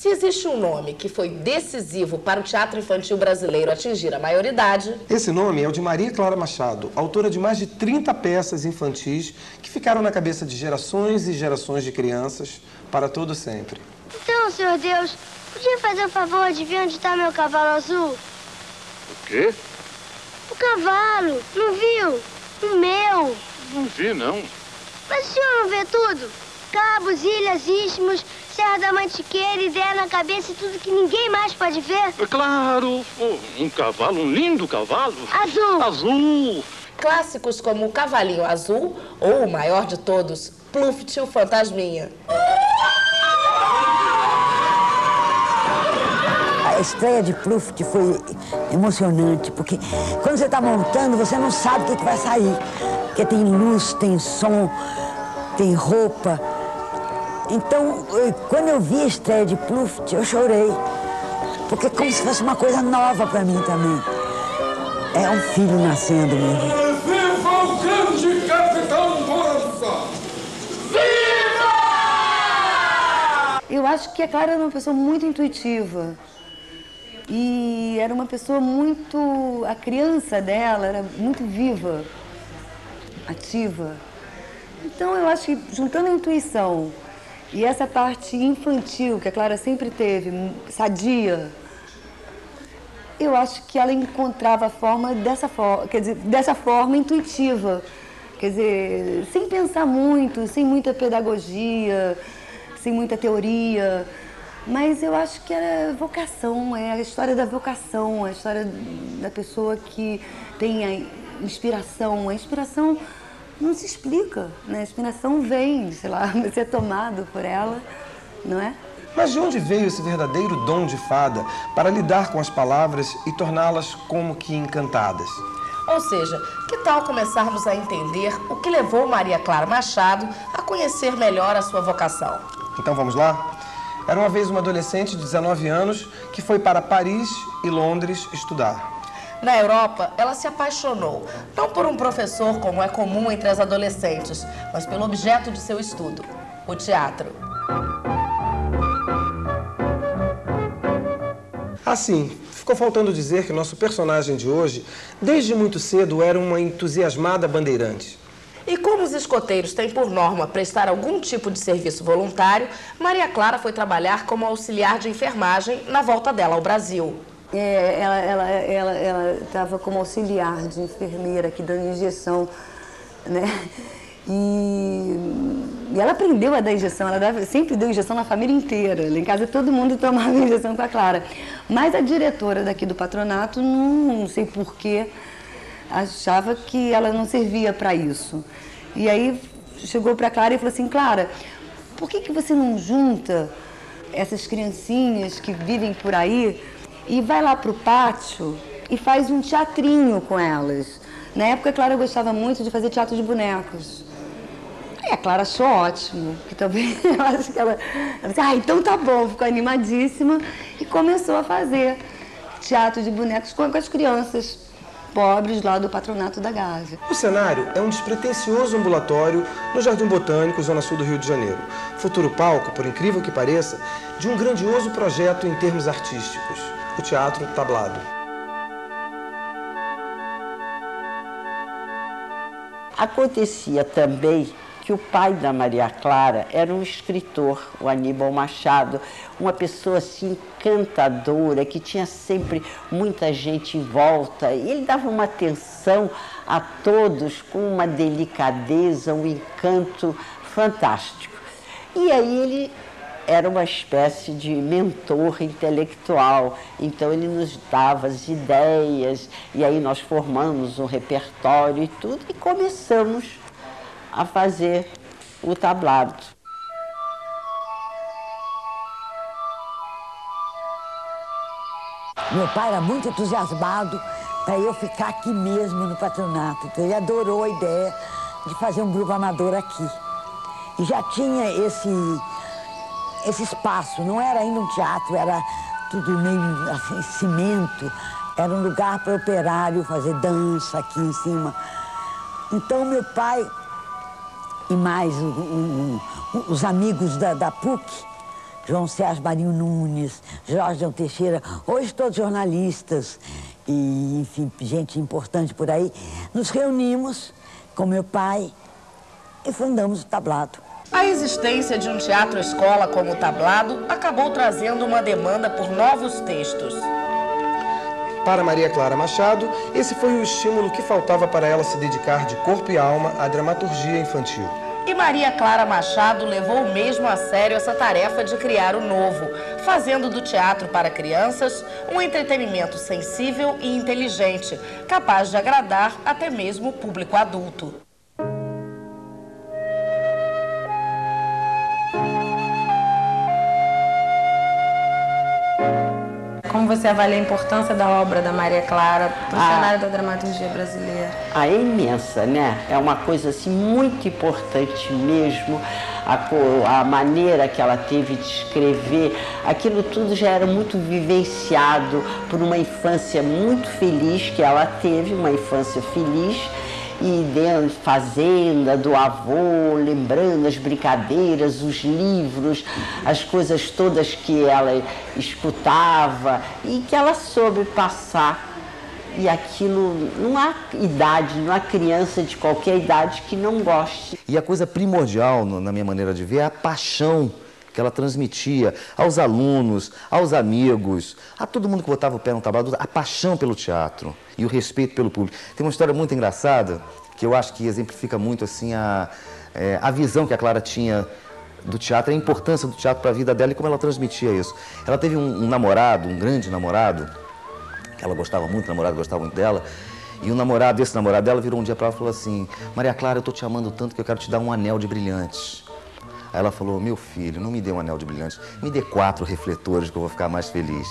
Se existe um nome que foi decisivo para o teatro infantil brasileiro atingir a maioridade. Esse nome é o de Maria Clara Machado, autora de mais de 30 peças infantis que ficaram na cabeça de gerações e gerações de crianças para todo sempre. Então, senhor Deus, podia fazer o favor de ver onde está meu cavalo azul? O quê? O cavalo, não viu? O meu. Não vi, não. Mas o senhor não vê tudo? Cabos, ilhas, istmos, Serra da Mantiqueira, ideia na cabeça e tudo que ninguém mais pode ver? É claro! Um cavalo, um lindo cavalo. Azul! Azul! Clássicos como o Cavalinho Azul ou o maior de todos, Pluft o Fantasminha. A estreia de Pluft foi emocionante, porque quando você está montando, você não sabe o que, que vai sair. Porque tem luz, tem som, tem roupa. Então, quando eu vi a estreia de Pluft, eu chorei. Porque é como se fosse uma coisa nova para mim também. É um filho nascendo mesmo. Viva o grande Capitão Bonanza! Viva! Eu acho que a Clara era uma pessoa muito intuitiva. E era uma pessoa muito... A criança dela era muito viva, ativa. Então, eu acho que juntando a intuição e essa parte infantil que a Clara sempre teve, sadia, eu acho que ela encontrava a forma dessa forma, quer dizer, dessa forma intuitiva. Quer dizer, sem pensar muito, sem muita pedagogia, sem muita teoria. Mas eu acho que era vocação, é a história da vocação, a história da pessoa que tem a inspiração. A inspiração não se explica, né? A inspiração vem, sei lá, você é tomado por ela, não é? Mas de onde veio esse verdadeiro dom de fada para lidar com as palavras e torná-las como que encantadas? Ou seja, que tal começarmos a entender o que levou Maria Clara Machado a conhecer melhor a sua vocação? Então vamos lá? Era uma vez uma adolescente de 19 anos que foi para Paris e Londres estudar. Na Europa, ela se apaixonou, não por um professor como é comum entre as adolescentes, mas pelo objeto de seu estudo, o teatro. Assim, ficou faltando dizer que nosso personagem de hoje, desde muito cedo, era uma entusiasmada bandeirante. E como os escoteiros têm por norma prestar algum tipo de serviço voluntário, Maria Clara foi trabalhar como auxiliar de enfermagem na volta dela ao Brasil. É, ela estava ela, ela, ela como auxiliar de enfermeira aqui dando injeção, né? E, e, ela aprendeu a dar injeção, ela dava, sempre deu injeção na família inteira. Lá em casa todo mundo tomava injeção com a Clara. Mas a diretora daqui do patronato, não, não sei porquê, achava que ela não servia para isso. E aí chegou para a Clara e falou assim, Clara, por que, que você não junta essas criancinhas que vivem por aí e vai lá para o pátio e faz um teatrinho com elas. Na época, Clara gostava muito de fazer teatro de bonecos. Aí a Clara achou ótimo, que também eu acho que ela, ela disse, ah, então tá bom, ficou animadíssima e começou a fazer teatro de bonecos com, com as crianças pobres lá do patronato da Gávea. O cenário é um despretensioso ambulatório no Jardim Botânico, zona sul do Rio de Janeiro. Futuro palco, por incrível que pareça, de um grandioso projeto em termos artísticos teatro tablado. Acontecia também que o pai da Maria Clara era um escritor, o Aníbal Machado, uma pessoa assim encantadora, que tinha sempre muita gente em volta. E ele dava uma atenção a todos com uma delicadeza, um encanto fantástico. E aí ele era uma espécie de mentor intelectual. Então ele nos dava as ideias e aí nós formamos um repertório e tudo e começamos a fazer o tablado. Meu pai era muito entusiasmado para eu ficar aqui mesmo no patronato. Então ele adorou a ideia de fazer um grupo amador aqui. E já tinha esse esse espaço. Não era ainda um teatro, era tudo meio assim, cimento. Era um lugar para operário fazer dança aqui em cima. Então, meu pai e mais os amigos da, da PUC João Sérgio Marinho Nunes, Jorge Teixeira, hoje todos jornalistas e, enfim, gente importante por aí, nos reunimos com meu pai e fundamos o Tablado. A existência de um teatro-escola como o Tablado acabou trazendo uma demanda por novos textos. Para Maria Clara Machado, esse foi o estímulo que faltava para ela se dedicar de corpo e alma à dramaturgia infantil. E Maria Clara Machado levou mesmo a sério essa tarefa de criar o novo, fazendo do teatro para crianças um entretenimento sensível e inteligente, capaz de agradar até mesmo o público adulto. Você avalia a importância da obra da Maria Clara para o Ah. cenário da dramaturgia brasileira? Ah, é imensa, né? É uma coisa assim muito importante mesmo. A, a maneira que ela teve de escrever, aquilo tudo já era muito vivenciado por uma infância muito feliz que ela teve, uma infância feliz. E dentro fazenda do avô, lembrando as brincadeiras, os livros, as coisas todas que ela escutava e que ela soube passar e aquilo, não há idade, não há criança de qualquer idade que não goste. E a coisa primordial, na minha maneira de ver, é a paixão que ela transmitia aos alunos, aos amigos, a todo mundo que botava o pé no tablado, a paixão pelo teatro e o respeito pelo público. Tem uma história muito engraçada, que eu acho que exemplifica muito assim a, é, a visão que a Clara tinha do teatro, a importância do teatro para a vida dela e como ela transmitia isso. Ela teve um, um namorado, um grande namorado, que ela gostava muito, o namorado gostava muito dela. E o namorado, esse namorado dela, virou um dia para ela e falou assim: Maria Clara, eu tô te amando tanto que eu quero te dar um anel de brilhantes. Aí ela falou: Meu filho, não me dê um anel de brilhantes, me dê quatro refletores que eu vou ficar mais feliz.